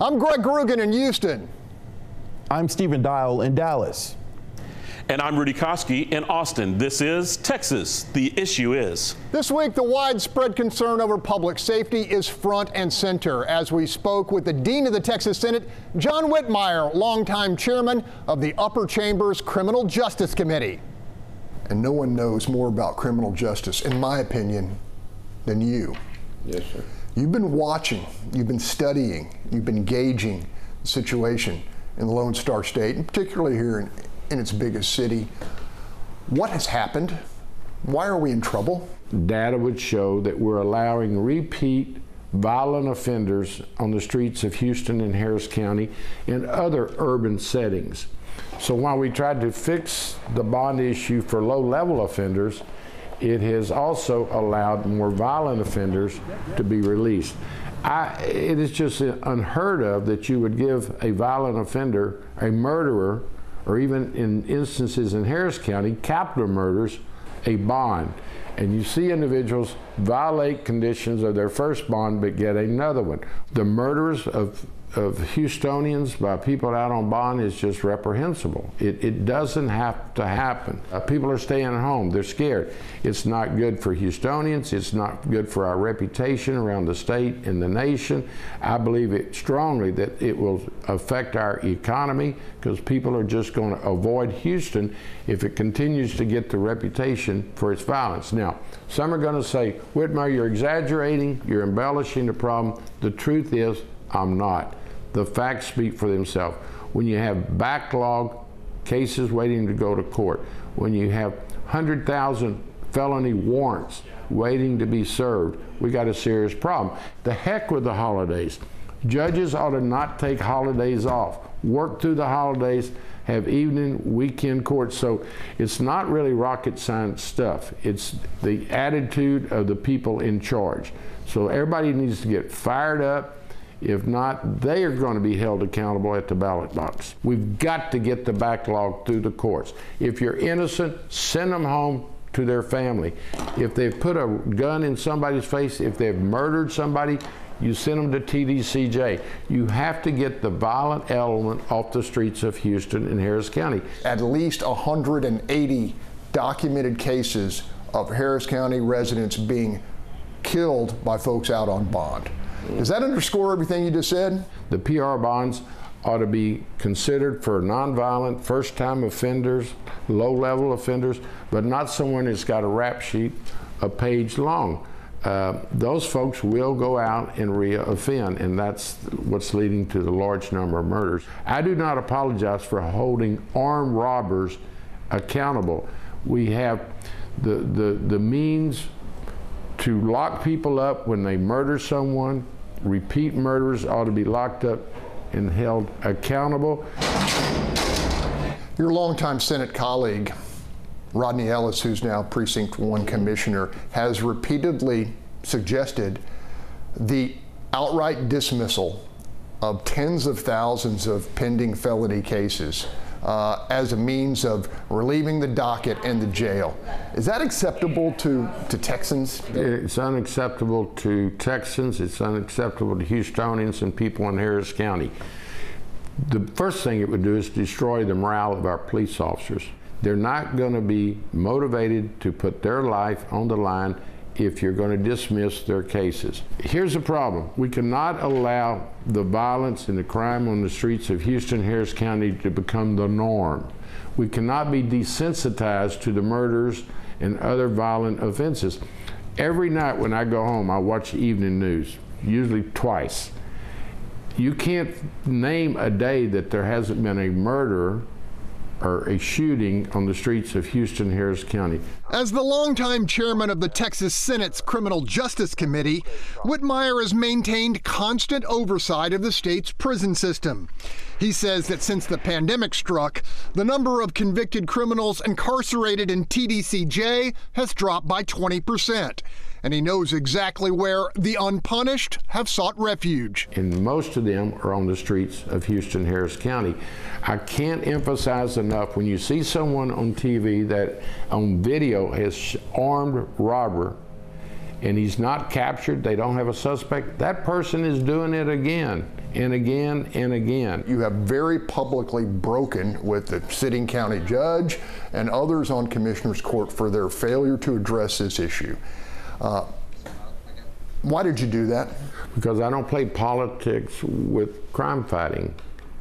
I'm Greg Groogan in Houston. I'm Stephen Dial in Dallas. And I'm Rudy Koski in Austin. This is Texas. The issue is. This week, the widespread concern over public safety is front and center as we spoke with the Dean of the Texas Senate, John Whitmire, longtime chairman of the Upper Chamber's Criminal Justice Committee. And no one knows more about criminal justice, in my opinion, than you. Yes, sir. You've been watching, you've been studying, you've been gauging the situation in the Lone Star State, and particularly here in, in its biggest city. What has happened? Why are we in trouble? Data would show that we're allowing repeat violent offenders on the streets of Houston and Harris County and other urban settings. So while we tried to fix the bond issue for low level offenders, it has also allowed more violent offenders to be released. I, it is just unheard of that you would give a violent offender, a murderer, or even in instances in Harris County, capital murders, a bond. And you see individuals violate conditions of their first bond but get another one. The murders of of Houstonians by people out on bond is just reprehensible. It, it doesn't have to happen. Uh, people are staying at home. They're scared. It's not good for Houstonians. It's not good for our reputation around the state and the nation. I believe it strongly that it will affect our economy because people are just going to avoid Houston if it continues to get the reputation for its violence. Now, some are going to say, Whitmire, you're exaggerating, you're embellishing the problem. The truth is, I'm not. The facts speak for themselves. When you have backlog cases waiting to go to court, when you have 100,000 felony warrants waiting to be served, we got a serious problem. The heck with the holidays. Judges ought to not take holidays off. Work through the holidays, have evening, weekend courts. So it's not really rocket science stuff. It's the attitude of the people in charge. So everybody needs to get fired up if not, they are going to be held accountable at the ballot box. We've got to get the backlog through the courts. If you're innocent, send them home to their family. If they've put a gun in somebody's face, if they've murdered somebody, you send them to TDCJ. You have to get the violent element off the streets of Houston and Harris County. At least 180 documented cases of Harris County residents being killed by folks out on bond. Does that underscore everything you just said? The PR bonds ought to be considered for nonviolent, first time offenders, low level offenders, but not someone that's got a rap sheet a page long. Uh, those folks will go out and re-offend, and that's what's leading to the large number of murders. I do not apologize for holding armed robbers accountable. We have the, the, the means to lock people up when they murder someone, repeat murderers ought to be locked up and held accountable. Your longtime Senate colleague, Rodney Ellis, who's now Precinct 1 Commissioner, has repeatedly suggested the outright dismissal of tens of thousands of pending felony cases uh, as a means of relieving the docket and the jail. Is that acceptable to, to Texans? It's unacceptable to Texans. It's unacceptable to Houstonians and people in Harris County. The first thing it would do is destroy the morale of our police officers. They're not going to be motivated to put their life on the line if you're going to dismiss their cases. Here's the problem. We cannot allow the violence and the crime on the streets of Houston, Harris County to become the norm. We cannot be desensitized to the murders and other violent offenses. Every night when I go home, I watch evening news, usually twice. You can't name a day that there hasn't been a murder or a shooting on the streets of Houston, Harris County. As the longtime chairman of the Texas Senate's Criminal Justice Committee, Whitmire has maintained constant oversight of the state's prison system. He says that since the pandemic struck, the number of convicted criminals incarcerated in TDCJ has dropped by 20 percent and he knows exactly where the unpunished have sought refuge. And most of them are on the streets of Houston, Harris County. I can't emphasize enough when you see someone on TV that on video has armed robber and he's not captured, they don't have a suspect, that person is doing it again. and again and again. You have very publicly broken with the sitting county judge and others on Commissioner's Court for their failure to address this issue. Uh, why did you do that? because I don't play politics with crime fighting.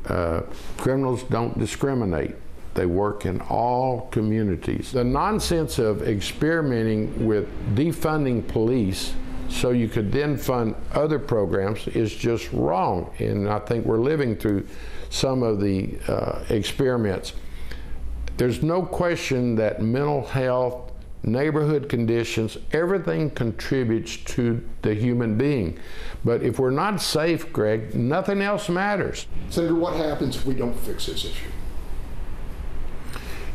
Uh, criminals don't discriminate. They work in all communities. The nonsense of experimenting with defunding police so you could then fund other programs is just wrong. And I think we're living through some of the uh, experiments. There's no question that mental health, neighborhood conditions, everything contributes to the human being. But if we're not safe, Greg, nothing else matters. Senator, what happens if we don't fix this issue?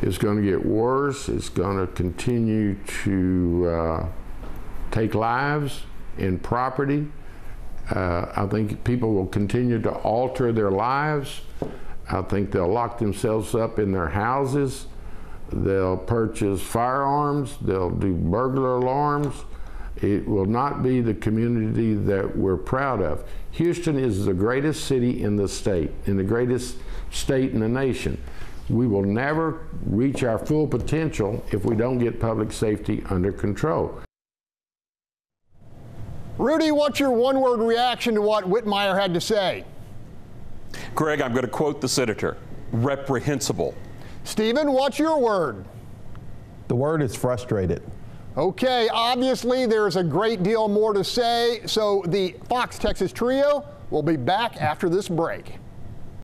It's going to get worse. It's going to continue to uh, take lives and property. Uh, I think people will continue to alter their lives. I think they'll lock themselves up in their houses. They'll purchase firearms. They'll do burglar alarms. It will not be the community that we're proud of. Houston is the greatest city in the state, in the greatest state in the nation. We will never reach our full potential if we don't get public safety under control. Rudy, what's your one word reaction to what Whitmire had to say? Greg, I'm going to quote the senator reprehensible. Stephen, what's your word? The word is frustrated. Okay, obviously there's a great deal more to say, so the Fox Texas Trio will be back after this break.